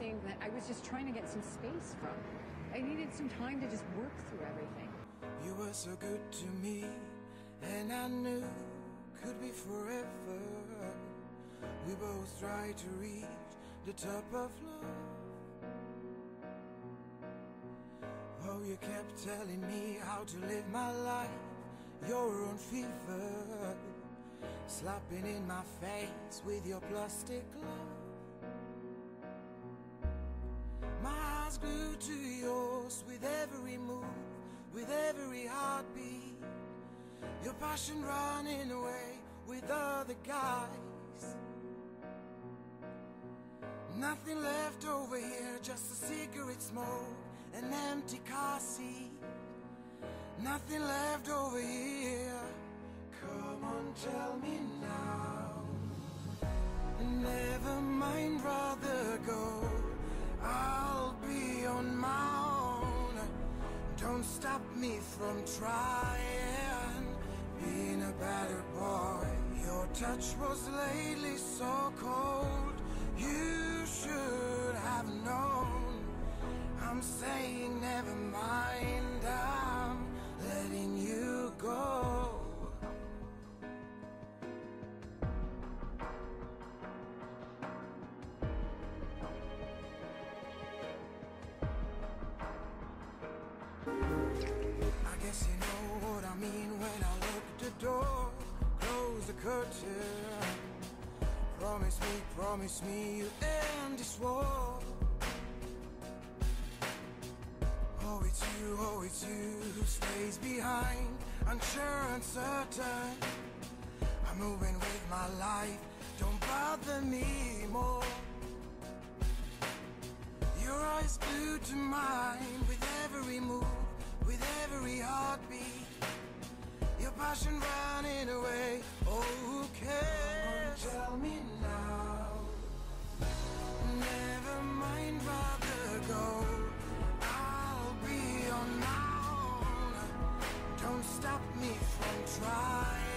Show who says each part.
Speaker 1: everything that I was just trying to get some space from. I needed some time to just work through everything.
Speaker 2: You were so good to me, and I knew could be forever. We both tried to reach the top of love. Oh, you kept telling me how to live my life, your own fever, slapping in my face with your plastic glove. Eyes glued to yours with every move, with every heartbeat. Your passion running away with other guys. Nothing left over here, just a cigarette smoke, an empty car seat. Nothing left over here. Come on, tell me now. Never mind, brother, go. Me from trying. Being a better boy. Your touch was lately so cold. You should have known. I'm saying never mind. Promise me, you end this war. Oh, it's you, oh, it's you who stays behind, unsure, uncertain. I'm moving with my life, don't bother me more. try